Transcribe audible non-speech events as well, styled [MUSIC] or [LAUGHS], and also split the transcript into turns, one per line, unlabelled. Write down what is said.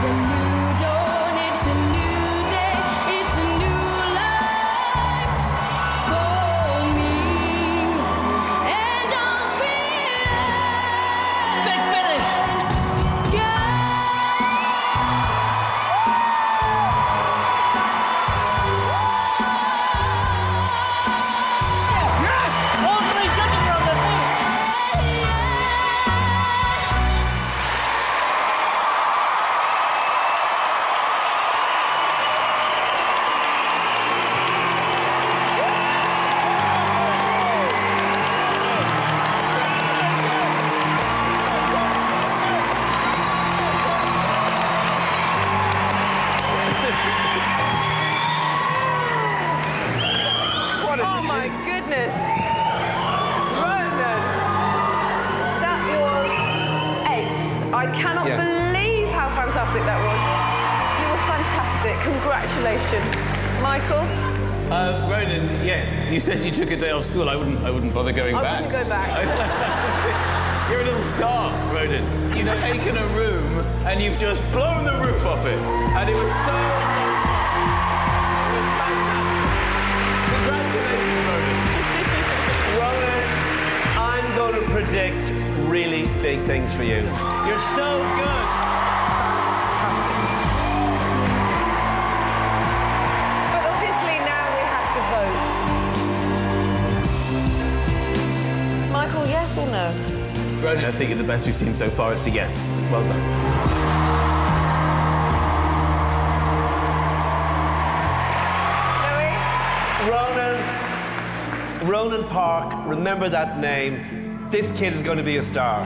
feel.
How fantastic that was. You were fantastic. Congratulations. Michael,
Uh, Ronan, yes, you said you took a day off school. I wouldn't, I wouldn't bother going
I
back.
wouldn't go back. [LAUGHS]
You're a little star, Ronan. You've taken a room and you've just blown the roof off it. And it was so. It was fantastic. Congratulations, Ronan. [LAUGHS]
Ronan, I'm going to predict really big things for you. You're so good.
No?
Ronan, I think you're the best we've seen so far. It's a yes. Well done.
Louis?
Ronan, Ronan Parke, remember that name. This kid is going to be a star.